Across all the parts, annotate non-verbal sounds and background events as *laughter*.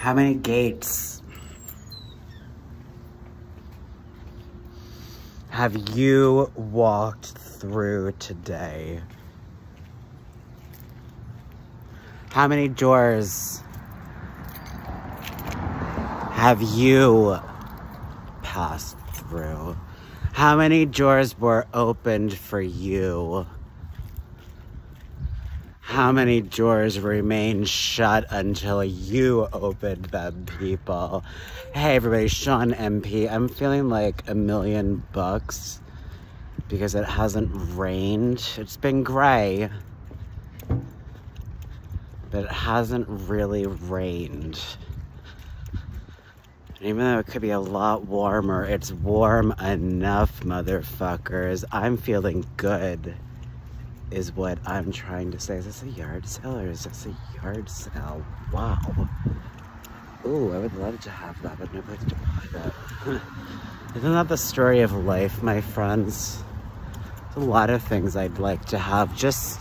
How many gates have you walked through today? How many doors have you passed through? How many doors were opened for you? How many doors remain shut until you open them, people? Hey, everybody, Sean MP. I'm feeling like a million bucks because it hasn't rained. It's been gray, but it hasn't really rained. And even though it could be a lot warmer, it's warm enough, motherfuckers. I'm feeling good is what I'm trying to say. Is this a yard sale or is this a yard sale? Wow. Ooh, I would love to have that, but no place to put it. *laughs* Isn't that the story of life, my friends? There's a lot of things I'd like to have. Just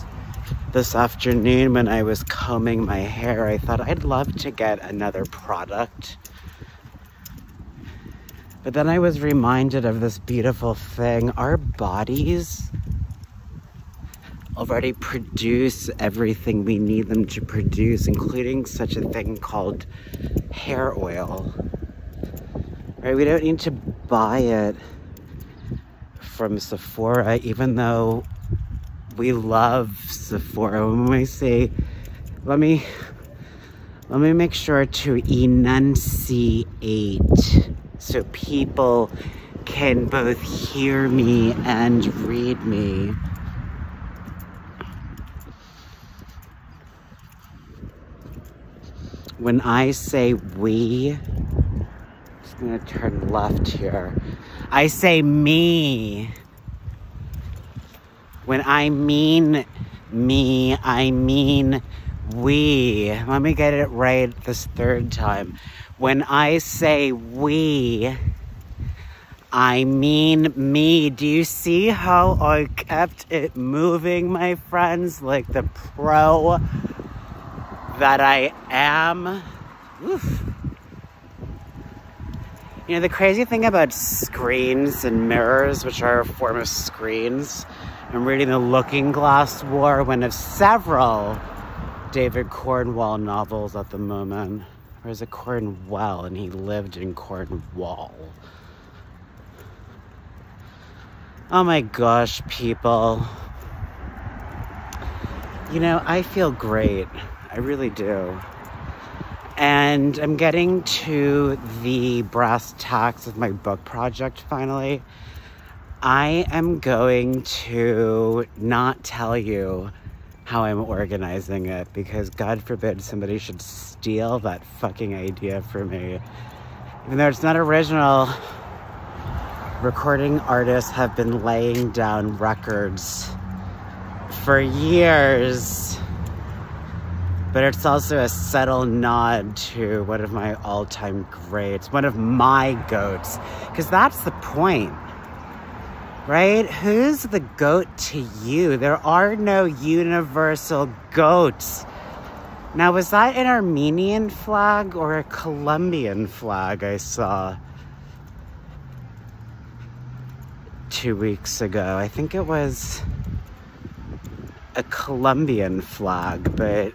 this afternoon when I was combing my hair, I thought I'd love to get another product. But then I was reminded of this beautiful thing. Our bodies already produce everything we need them to produce, including such a thing called hair oil. Right? We don't need to buy it from Sephora, even though we love Sephora. When we say, let me, let me make sure to enunciate so people can both hear me and read me. When I say we, I'm just gonna turn left here. I say me. When I mean me, I mean we. Let me get it right this third time. When I say we, I mean me. Do you see how I kept it moving, my friends? Like the pro that I am. Oof. You know, the crazy thing about screens and mirrors, which are a form of screens, I'm reading The Looking Glass War, one of several David Cornwell novels at the moment. Or is it Cornwell? And he lived in Cornwall. Oh my gosh, people. You know, I feel great. I really do. And I'm getting to the brass tacks of my book project finally. I am going to not tell you how I'm organizing it because God forbid somebody should steal that fucking idea from me. Even though it's not original, recording artists have been laying down records for years but it's also a subtle nod to one of my all-time greats, one of my goats, because that's the point, right? Who's the goat to you? There are no universal goats. Now, was that an Armenian flag or a Colombian flag I saw two weeks ago? I think it was a Colombian flag, but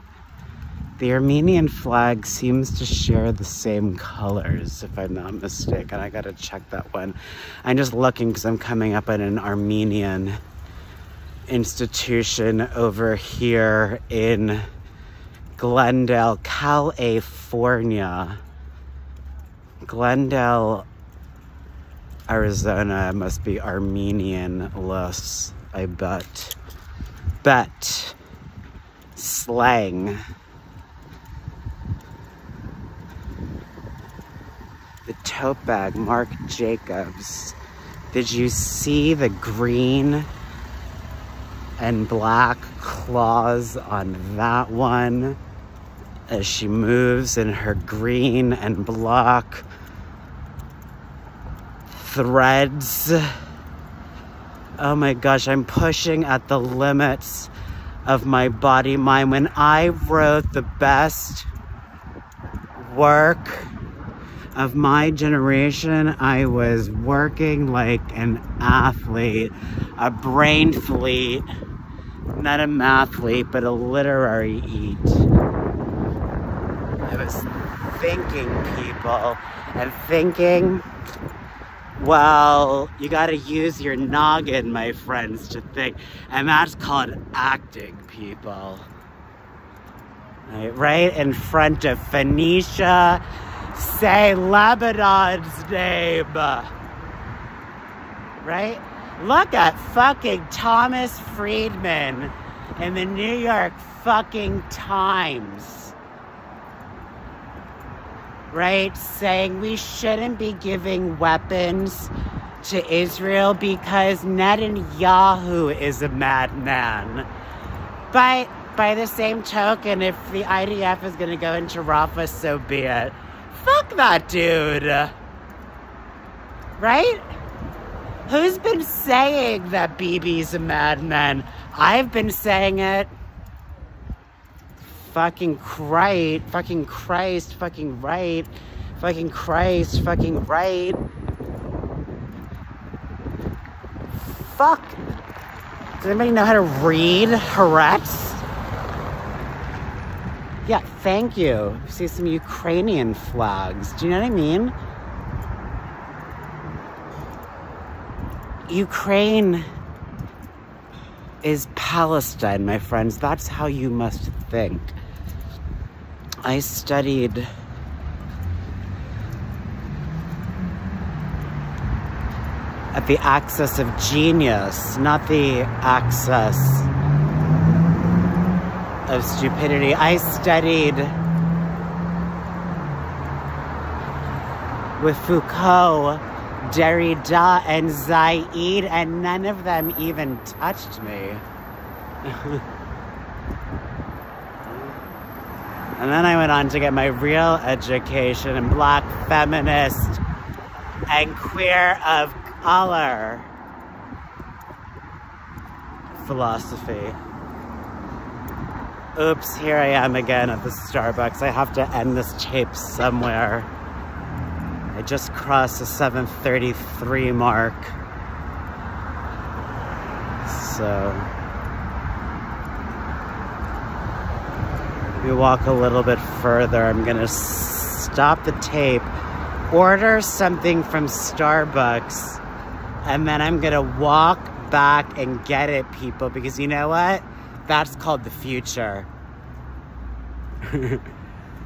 the Armenian flag seems to share the same colors, if I'm not mistaken. I gotta check that one. I'm just looking because I'm coming up at an Armenian institution over here in Glendale, California. Glendale, Arizona must be Armenian-less, I bet. Bet. Slang. The tote bag, Marc Jacobs. Did you see the green and black claws on that one as she moves in her green and black threads? Oh my gosh, I'm pushing at the limits of my body mind. When I wrote the best work of my generation, I was working like an athlete, a brain fleet, not a mathlete, but a literary eat. I was thinking people and thinking, well, you gotta use your noggin, my friends, to think. And that's called acting, people. Right, right in front of Phoenicia, say Lebanon's name. Right? Look at fucking Thomas Friedman in the New York fucking Times. Right? Saying we shouldn't be giving weapons to Israel because Netanyahu is a madman. But by the same token, if the IDF is going to go into Rafah, so be it. Fuck that dude. Right? Who's been saying that BB's a madman? I've been saying it. Fucking Christ, fucking Christ, fucking right, fucking Christ, fucking right. Fuck. Does anybody know how to read Haaretz? Yeah, thank you. See some Ukrainian flags. Do you know what I mean? Ukraine is Palestine, my friends. That's how you must think. I studied at the axis of genius, not the axis of stupidity. I studied with Foucault, Derrida, and Said, and none of them even touched me. *laughs* and then I went on to get my real education in black feminist and queer of color philosophy. Oops, here I am again at the Starbucks. I have to end this tape somewhere. I just crossed the 733 mark. So... We walk a little bit further. I'm gonna stop the tape, order something from Starbucks, and then I'm gonna walk back and get it, people, because you know what? That's called the future.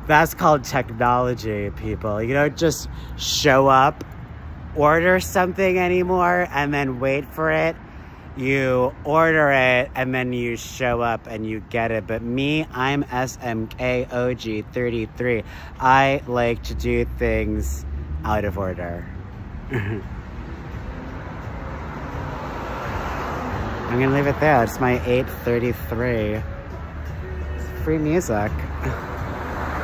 That's called technology, people. You don't just show up, order something anymore, and then wait for it. You order it, and then you show up and you get it. But me, I'm SMKOG33. I like to do things out of order. *laughs* I'm gonna leave it there. It's my 8.33. Free music.